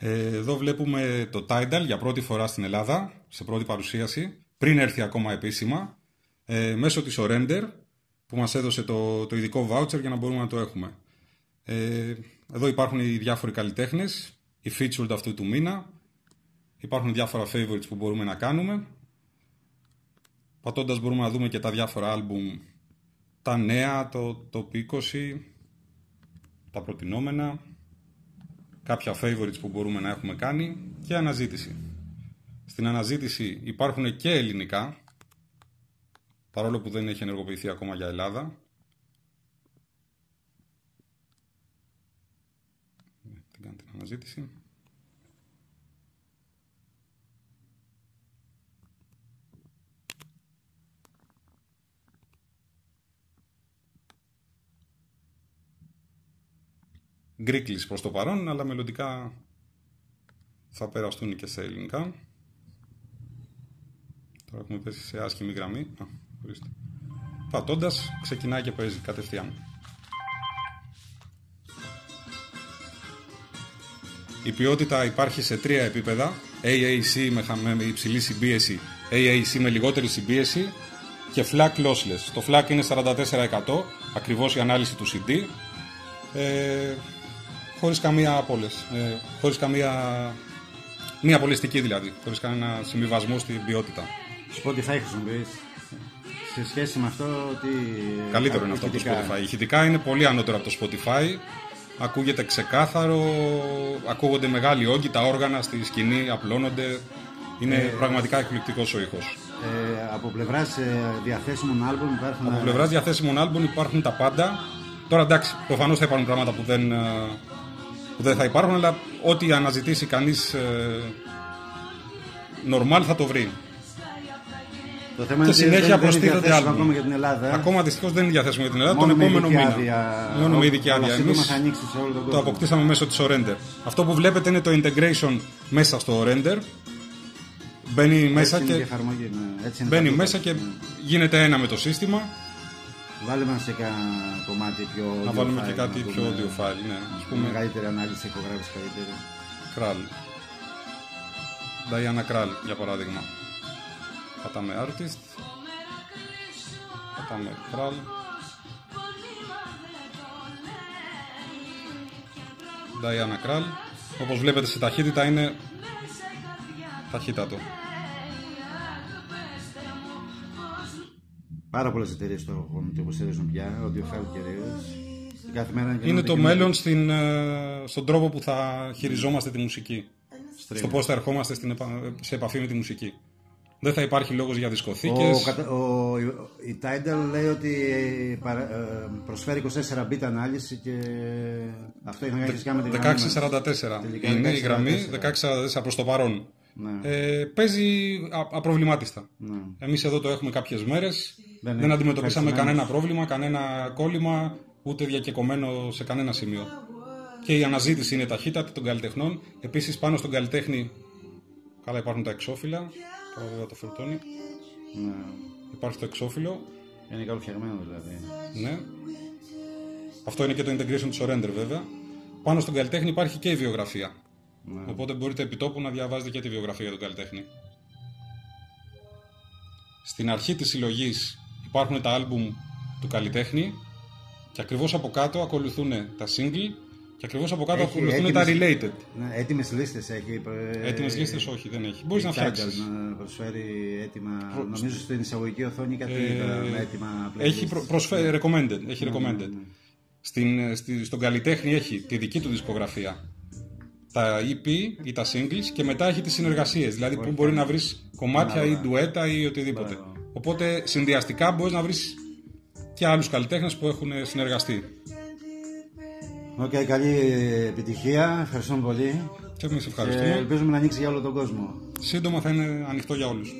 Ε, εδώ βλέπουμε το Tidal για πρώτη φορά στην Ελλάδα, σε πρώτη παρουσίαση, πριν έρθει ακόμα επίσημα, ε, μέσω της Orender, που μας έδωσε το, το ειδικό voucher για να μπορούμε να το έχουμε. Ε, εδώ υπάρχουν οι διάφοροι καλλιτέχνες, οι featured αυτού του μήνα, υπάρχουν διάφορα favorites που μπορούμε να κάνουμε. Πατώντας μπορούμε να δούμε και τα διάφορα άλμπουμ, τα νέα, το top 20, τα προτινόμενα, κάποια favorites που μπορούμε να έχουμε κάνει και αναζήτηση. Στην αναζήτηση υπάρχουν και ελληνικά, παρόλο που δεν έχει ενεργοποιηθεί ακόμα για Ελλάδα. Τι κάνει την αναζήτηση. Γκρίκλις προς το παρόν, αλλά μελλοντικά θα περαστούν και σε ελληνικά. Τώρα έχουμε πέσει σε άσχημη γραμμή. Α, ορίστε. Πατώντας, ξεκινάει και παίζει κατευθείαν. Η ποιότητα υπάρχει σε τρία επίπεδα. AAC με, με υψηλή συμπίεση, AAC με λιγότερη συμπίεση και FLAC lossless. Το FLAC είναι 44%, ακριβώς η ανάλυση του CD. Ε, χωρίς καμία απόλες, ε, χωρίς καμία... Μία απολυστική δηλαδή, χωρίς κανένα συμβιβασμό στην ποιότητα. Spotify χρησιμοποιείς σε σχέση με αυτό ότι... Καλύτερο είναι αυτό από το Spotify. Ηχητικά είναι πολύ ανώτερο από το Spotify. Ακούγεται ξεκάθαρο, ακούγονται μεγάλοι όγκοι, τα όργανα στη σκηνή απλώνονται. Είναι ε, πραγματικά εκπληκτικός ο ήχος. Ε, από πλευράς ε, διαθέσιμων άλμπων υπάρχουν. Από πλευράς διαθέσιμων άλμπων υπάρχουν τα πάντα. Τώρα εντάξει, προφανώς θα υπάρχουν πράγματα που δεν, ε, που δεν θα υπάρχουν, αλλά ό,τι αναζητήσει κανείς ε, normal θα το βρει. Το θέμα και συνέχεια προστίθεται άλλο. Ακόμα για την Ελλάδα. Ακόμα δυστυχώς δεν είναι διαθέσιμο για την Ελλάδα τον επόμενο μήνα. Μόνο με ειδική άδεια. Εμείς το αποκτήσαμε μέσω της Orender. Αυτό που βλέπετε είναι το integration μέσα στο Orender. Μπαίνει μέσα και, εφαρμογή, ναι. μπαίνει μέσα και γίνεται ένα με το σύστημα. Βάλουμε σε ένα κομμάτι πιο Να βάλουμε και κάτι πιο audio file, ναι. Ας πούμε... Μεγαλύτερη ανάλυση, ηχογράφηση καλύτερη. Κράλ. Diana Κράλ, για παράδειγμα. Πατάμε artist. Πατάμε Κράλ. Diana Κράλ. Όπως βλέπετε σε ταχύτητα είναι ταχύτατο. Πάρα πολλές εταιρείες το έχουν το υποστηρίζουν πια, audio κυρίω. Είναι το μέλλον στην, ε, στον τρόπο που θα χειριζόμαστε τη μουσική. Στο πώς θα ερχόμαστε στην, σε επαφή με τη μουσική. Δεν θα υπάρχει λόγος για δισκοθήκες. Ο, ο, η Tidal λέει ότι ε, προσφέρει 24 bit ανάλυση και αυτό έχει να κάνει με την 1644 είναι η γραμμή, 1644 προς το παρόν. Ναι. Ε, παίζει απροβλημάτιστα. Ναι. Εμείς εδώ το έχουμε κάποιες μέρες, δεν, δεν αντιμετωπίσαμε κανένα πρόβλημα, κανένα κόλλημα, ούτε διακεκομένο σε κανένα σημείο. Και η αναζήτηση είναι ταχύτατη των καλλιτεχνών. Επίσης πάνω στον καλλιτέχνη, καλά υπάρχουν τα εξώφυλλα, Τώρα βέβαια το φορτώνει. Ναι. Υπάρχει το εξώφυλλο. Είναι καλοφτιαγμένο δηλαδή. Ναι. Αυτό είναι και το integration της Orender βέβαια. Πάνω στον καλλιτέχνη υπάρχει και η βιογραφία. Ναι. Οπότε μπορείτε επιτόπου να διαβάζετε και τη βιογραφία για τον καλλιτέχνη. Στην αρχή της συλλογής υπάρχουν τα άλμπουμ του καλλιτέχνη και ακριβώς από κάτω ακολουθούν τα single και ακριβώς από κάτω ακολουθούν τα related. Ναι, έτοιμες λίστες έχει. Ε, έτοιμες λίστες όχι, δεν έχει. Μπορείς να φτιάξεις. Να προσφέρει έτοιμα. Προ... Νομίζω στην εισαγωγική οθόνη κάτι ε, έτοιμα. Έχει προ... προσφέρει recommended. Έχει ναι, recommended. Ναι, ναι. Στην, στη, στον καλλιτέχνη έχει τη δική του δισκογραφία. Τα EP ή τα singles και μετά έχει τις συνεργασίες. Δηλαδή που μπορεί να βρεις κομμάτια ή ντουέτα ή οτιδήποτε. Οπότε συνδυαστικά μπορείς να βρεις και άλλους καλλιτέχνες που έχουν συνεργαστεί. OK, okay, καλή επιτυχία. Ευχαριστούμε πολύ. Και εμείς ευχαριστούμε. Και ελπίζουμε να ανοίξει για όλο τον κόσμο. Σύντομα θα είναι ανοιχτό για όλους.